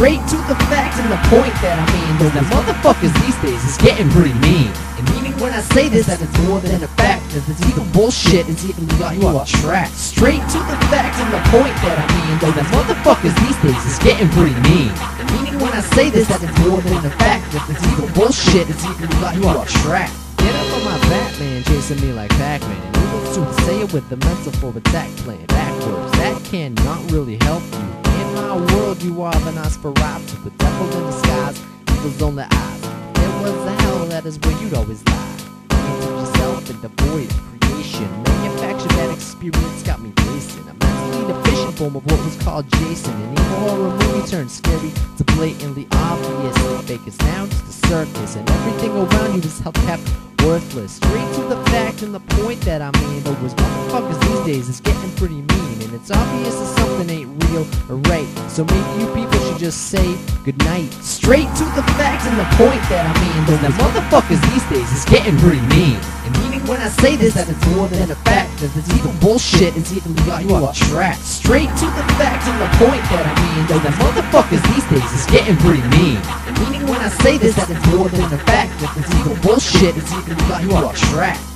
Straight to the facts and the point that I mean. Though the motherfuckers these days is getting pretty mean. And meaning when I say this that it's more than a fact, that it's even bullshit, it's even got you off track. Straight to the facts and the point that I mean. Though the motherfuckers these days is getting pretty mean. And meaning when I say this that it's more than a fact, that it's even bullshit, it's even got you off track. Get up on my Batman, chasing me like Pac-Man. Able to say it with the mental for attack plan backwards. That cannot really help you. In my world, you are the Nosferatu, the devil in disguise, evil's on the eyes. There was a hell, that is where you'd always lie. Into yourself in the void of creation. Manufactured that experience got me racing. A mentally deficient form of what was called Jason. An evil horror movie turned scary to blatantly obvious. The fake is now just a circus, and everything around you is held kept worthless. Straight to the fact and the point that I mean. Those motherfuckers these days is getting pretty mean, and it's obvious that something ain't real or right. So maybe you people should just say goodnight. Straight to the facts and the point that I mean. Those motherfuckers these days is getting pretty mean. And meaning when I say this that it's more than a fact, that it's even bullshit, it's even got you off track. Straight to the facts and the point that I mean. Those motherfuckers these days is getting pretty mean. And meaning when I say this that it's more than a fact, that it's even bullshit, it's even got you off track.